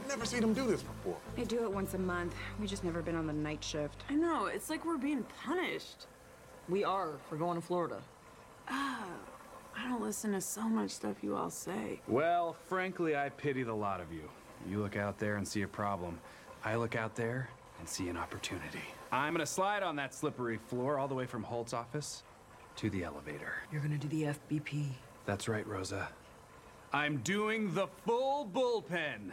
I've never seen him do this before. They do it once a month. We just never been on the night shift. I know, it's like we're being punished. We are for going to Florida. Ah, I don't listen to so much stuff you all say. Well, frankly, I pity the lot of you. You look out there and see a problem. I look out there and see an opportunity. I'm gonna slide on that slippery floor all the way from Holt's office to the elevator. You're gonna do the FBP. That's right, Rosa. I'm doing the full bullpen.